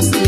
los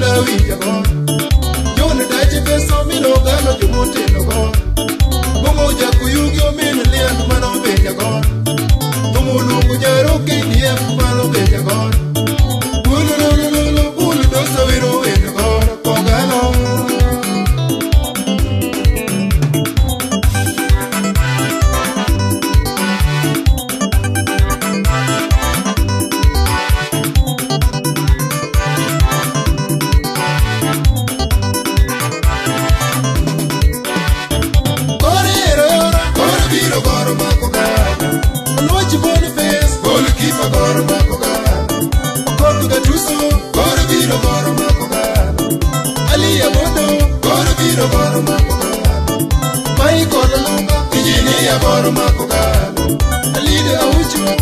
lawiyago yone dache peso mino gano jomotenogo gomo jaku yugi omin liend manobenyago tomo lugu jarokiniem manobenyagon E agora o macogado, ali é a última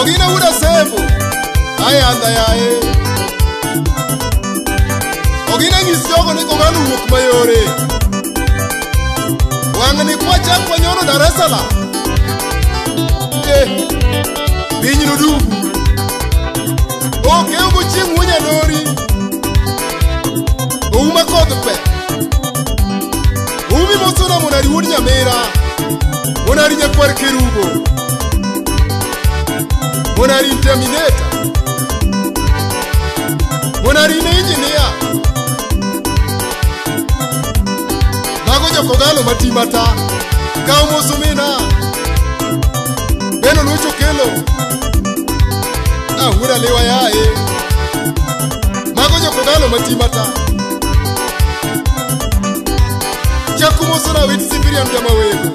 ogine ure sembu aye anda yae ogine ngisyogo ni kogalu wuk mayore wang ni kwa chak kwa nyono dar es salaam eh biny nu du oke ubu chim wunye nori ouma kod pe umi mosuna munari wunya mera Unari nyakwar kerubo mbona ari interminator mbona ari engineer mago Kogalo matimata kawo Sumina. beno lucho kelo awuora lewa yae mago jokogalo matimata jakumosona wit sibirian jamawelo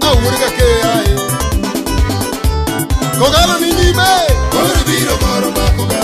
awuorga keyo yae kọgalụ n'ime ime